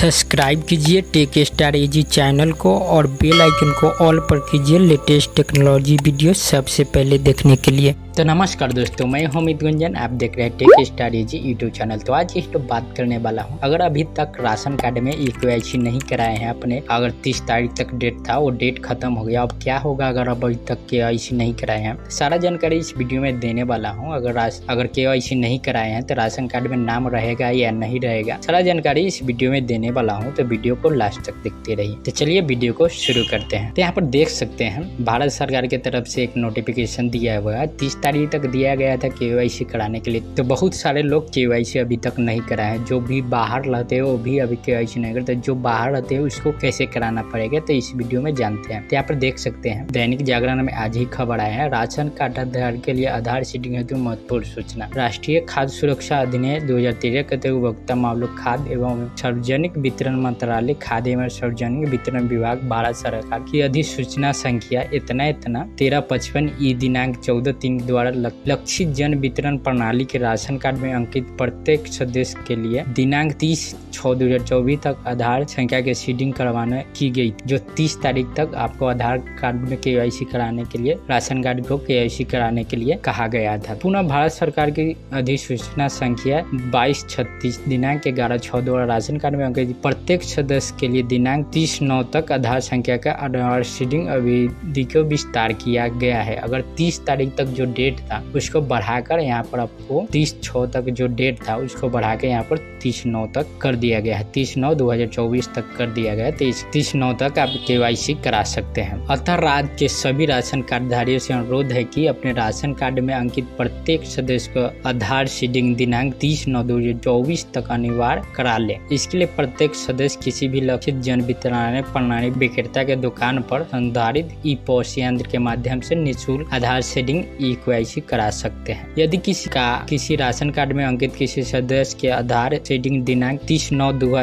Subscribe कीजिए take star एजी channel को और बेल आइकन को ऑल पर कीजिए लेटेस्ट टेक्नोलॉजी वीडियो सबसे पहले देखने के लिए। तो नमस्कार दोस्तों, मैं हूँ अमित गुंजन, आप देख रहे हैं tech star A G YouTube channel. तो आज इस तो बात करने वाला हूँ। अगर अभी तक राशन कार्ड में ई नहीं कराए हैं अपने, अगर तीस तारीख तक डेट था, वो डेट खत्म हो गया, अब क्या होगा अगर अभी तक के नहीं कराए हैं? सारा जानकारी इस वीडियो में देने वाला हूँ। अगर अगर के नहीं कराए हैं तो राशन कार्ड में नाम रहेगा या नहीं रहेगा, सारा जानकारी इस वीडियो में देने वाला हूँ तो वीडियो को लास्ट तक देखते रहिए। तो चलिए वीडियो को शुरू करते हैं। तो यहाँ पर देख सकते हैं, भारत सरकार की तरफ़ से एक नोटिफिकेशन दिया हुआ है। तीस तारीख तक दिया गया था के कराने के लिए। तो बहुत सारे लोग के अभी तक नहीं कराए जो भी बाहर रहते हैं, वो भी अभी केवाईसी नहीं करते। जो बाहर रहते हैं, उसको कैसे कराना पड़ेगा तो इस वीडियो में जानते हैं। तो यहाँ पर देख सकते हैं, दैनिक जागरण में आज ही खबर आया है, राशन कार्ड आधार के लिए आधार सीडिंग हेतु महत्वपूर्ण सूचना। राष्ट्रीय खाद्य सुरक्षा अधिनियम दो हज़ार तेरह के तहत उपभोक्ता मामलों, खाद्य एवं सार्वजनिक वितरण मंत्रालय, खाद्य एवं सार्वजनिक वितरण विभाग, भारत सरकार की अधिसूचना संख्या इतना इतना, तेरह पचपन, ई दिनांक चौदह तीन द्वारा लक्षित जन वितरण प्रणाली के राशन कार्ड में अंकित प्रत्येक सदस्य के लिए दिनांक तीस छः दो हज़ार चौबीस तक आधार संख्या के सीडिंग करवाने की गई जो तीस तारीख तक आपको आधार कार्ड में के कराने के लिए, राशन कार्ड को के कराने के लिए कहा गया था। पुनः भारत सरकार की अधिसूचना संख्या बाईस छत्तीस, दिनांक ग्यारह छः द्वारा राशन कार्ड में अंकित प्रत्येक सदस्य के लिए दिनांक तीस नौ तक आधार संख्या का आधार सीडिंग अवधि को विस्तार किया गया है। अगर तीस तारीख तक जो डेट था, उसको बढ़ाकर यहाँ पर आपको तीस छः तक जो डेट था, उसको बढ़ा के यहाँ पर तीस नौ तक कर दिया गया है। तीस नौ दो हज़ार चौबीस तक कर दिया गया है। तीस नौ तक आप के करा सकते हैं। अतः राज्य के सभी राशन कार्ड धारियों से अनुरोध है कि अपने राशन कार्ड में अंकित प्रत्येक सदस्य को आधार सीडिंग दिनांक तीस नौ दो हज़ार चौबीस तक अनिवार्य करा ले। इसके लिए प्रत्येक सदस्य किसी भी लक्षित जन वितरण प्रणाली विक्रेता के दुकान पर संधारित ई पोस्ट यंत्र के माध्यम से निःशुल्क आधार सीडिंग ई करा सकते हैं। यदि किसी का, किसी राशन कार्ड में अंकित किसी सदस्य के आधार सीडिंग दिनांक तीस नौ दो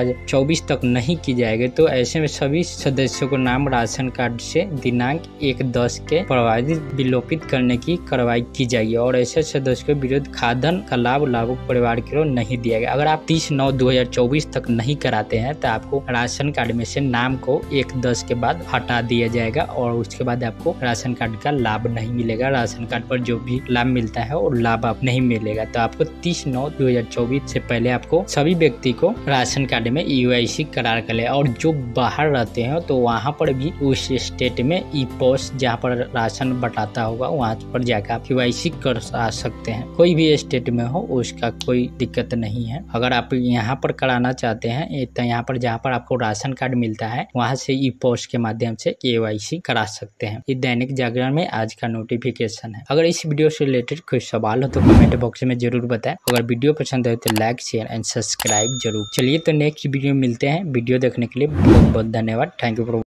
तक नहीं की जाएगी तो ऐसे में सभी सदस्यों को नाम राशन कार्ड से दिनांक एक दस के प्रभावित विलोपित करने की कार्रवाई की जाएगी और ऐसे सदस्य के विरुद्ध खादन का लाभ लाभुक परिवार के नहीं दिया गया। अगर आप तीस नौ दो तक नहीं कराते हैं तो आपको राशन कार्ड में से नाम को एक दस के बाद हटा दिया जाएगा और उसके बाद आपको राशन कार्ड का लाभ नहीं मिलेगा। राशन कार्ड पर जो भी लाभ मिलता है और लाभ आप नहीं मिलेगा। तो आपको तीस नौ दो हज़ार चौबीस से पहले आपको सभी व्यक्ति को राशन कार्ड में यू करार कर ले और जो बाहर रहते हैं तो वहाँ पर भी उस स्टेट में ई पोस्ट जहाँ पर राशन बटाता होगा, वहाँ पर जाकर आप यू आई सी कर सकते हैं। कोई भी स्टेट में हो, उसका कोई दिक्कत नहीं है। अगर आप यहाँ पर कराना चाहते हैं तो यहाँ पर जहाँ पर आपको राशन कार्ड मिलता है, वहाँ से ई पोस्ट के माध्यम से के करा सकते हैं। ये दैनिक जागरण में आज का नोटिफिकेशन है। अगर इस वीडियो से रिलेटेड कोई सवाल हो तो कमेंट बॉक्स में ज़रूर बताएँ। अगर वीडियो पसंद आए तो लाइक शेयर एंड सब्सक्राइब ज़रूर। चलिए तो नेक्स्ट वीडियो मिलते हैं। वीडियो देखने के लिए बहुत बहुत धन्यवाद थैंक यू फॉर